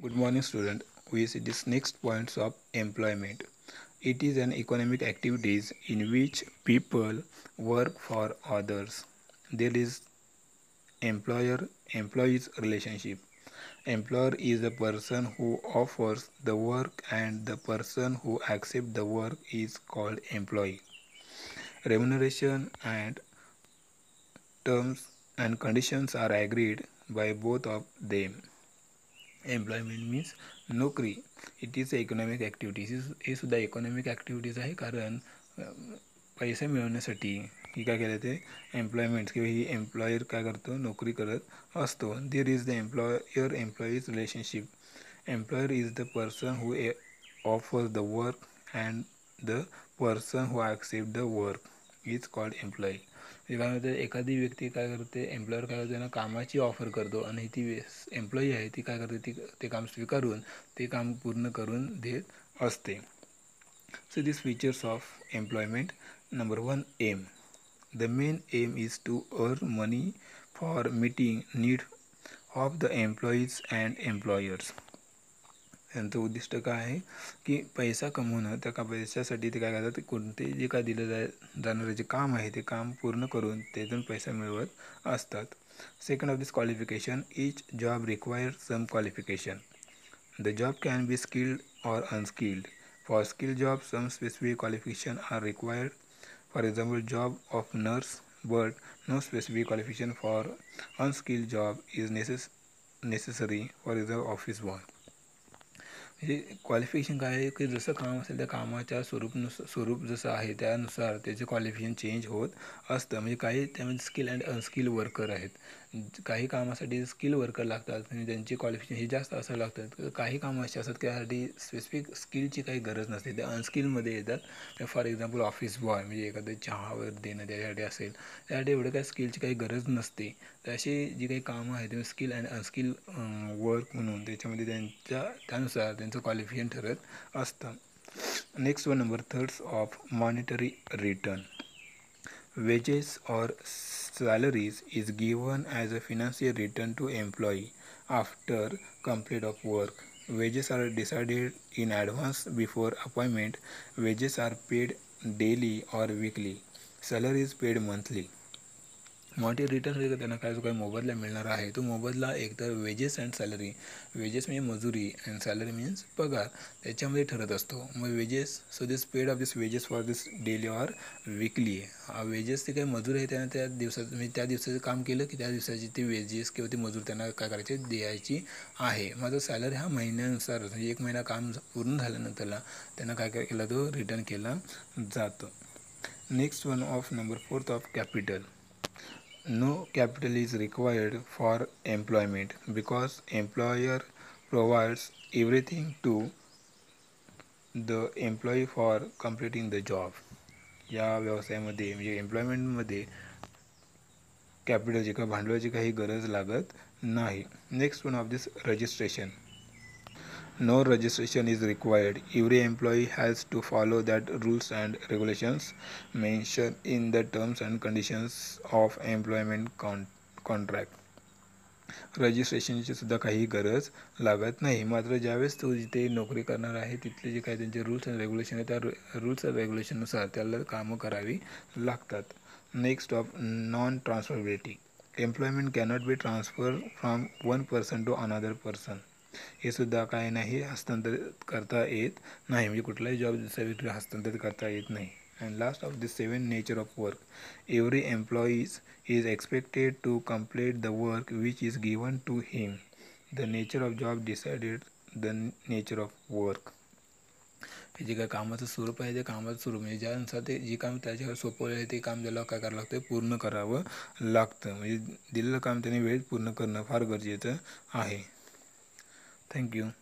Good morning student. We see this next points of employment. It is an economic activities in which people work for others. There is employer employees relationship. Employer is the person who offers the work and the person who accepts the work is called employee. Remuneration and terms and conditions are agreed by both of them. Employment means नोकरी. It is economic activities हे सुद्धा economic activities आहे. कारण पैसे मिळवण्यासाठी ही काय केलं ते एम्प्लॉयमेंट किंवा ही एम्प्लॉयर काय करतो? नोकरी करत असतो. There is the employer employees relationship employer is the person who a offers the work and the person who accept the work is called employee म्हणजे काय एखादी व्यक्ती काय करते एम्प्लॉयर काय करते ना कामाची ऑफर करतो आणि ती एम्प्लॉई आहे ती काय करते ती ते काम स्वीकारून ते काम पूर्ण करून देत असते. So this features of employment number one aim the main aim is to earn money for meeting need of the employees and employers त्यांचं उद्दिष्ट काय आहे? की पैसा कमवणं त्या का पैशासाठी ते काय करतात? कोणते जे काय दिलं जाय जाणारं जे काम आहे ते काम पूर्ण करून त्यातून पैसा मिळवत असतात. Second of this qualification each job require some qualification the job can be skilled or unskilled for skill job some specific qualification are required for example job of nurse but no specific qualification for unskilled job is neces necessary for example office boy म्हणजे qualification काय आहे? की जसं काम असेल त्या कामाच्या स्वरूपनुसार स्वरूप जसं आहे त्यानुसार त्याचे क्वालिफिकेशन चेंज होत असतं. म्हणजे काही त्यामध्ये स्किल अँड अनस्किल वर्कर आहेत. काही कामासाठी स्किल वर्कर लागतात म्हणजे त्यांची क्वालिफिकेशन हे जास्त असायला लागतात. काही कामं अशी असतात त्यासाठी स्पेसिफिक स्किलची काही गरज नसते. त्या अनस्किलमध्ये येतात. फॉर एक्झाम्पल ऑफिस बॉय म्हणजे एखादं चहावर देणं त्याच्यासाठी असेल. त्यासाठी एवढं काही स्किलची काही गरज नसते. तर अशी जी काही कामं आहेत ते स्किल अँड अनस्किल वर्क म्हणून त्याच्यामध्ये त्यांच्या त्यानुसार त्यांचं क्वालिफिकेशन ठरत असतं next one number thirds of monetary return wages or salaries is given as a financial return to employee after complete of work wages are decided in advance before appointment wages are paid daily or weekly salary is paid monthly मॉटी return त्यांना. काय जो काही मोबदला मिळणार आहे तो मोबदला एक तर वेजेस अँड सॅलरी वेजेस म्हणजे मजुरी अँड सॅलरी मीन्स पगार. त्याच्यामध्ये ठरत असतो. मग wages so this paid of this wages for this daily or weekly wages ते काही मजूर आहे त्यांना त्या दिवसात म्हणजे त्या दिवसाचं काम केलं की त्या दिवसाची ती वेजेस किंवा ती मजूर त्यांना काय करायची द्यायची आहे. माझं सॅलरी हा महिन्यानुसार म्हणजे एक महिना काम पूर्ण झाल्यानंतरला त्यांना काय काय केला तो रिटर्न केला जातो. Next one of number fourth of capital no capital is required for employment because employer provides everything to the employee for completing the job या व्यवसायामध्ये म्हणजे एम्प्लॉयमेंटमध्ये कॅपिटलची किंवा भांडवलाची काही गरज लागत नाही next one of this registration no registration is required. Every employee has to follow that rules and regulations mentioned in the terms and conditions of employment con contract. रजिस्ट्रेशनची सुद्धा काही गरज लागत नाही. मात्र ज्यावेळेस तो जिथे नोकरी करणार आहे तिथले जे काही त्यांचे रूल्स अँड रेग्युलेशन आहे त्या रूल्स अँड रेग्युलेशननुसार त्याला कामं करावी लागतात. Next of non transferability employment cannot be transfer from one person to another person हे सुद्धा काय नाही हस्तांतरित करता येत नाही. म्हणजे कुठलाही जॉब दुसऱ्या हस्तांतरित करता येत नाही. And last of this seven nature of work every employees is expected to complete the work which is given to him the nature of job decided the nature of work हे जे काय कामाचं स्वरूप आहे ते कामाचं स्वरूप. म्हणजे ज्यानुसार ते जे काम त्याच्यावर सोपवलं आहे ते काम त्याला काय करावं लागतं पूर्ण करावं लागतं. म्हणजे दिलेलं काम त्याने वेळेत पूर्ण करणं फार गरजेचं आहे. Thank you.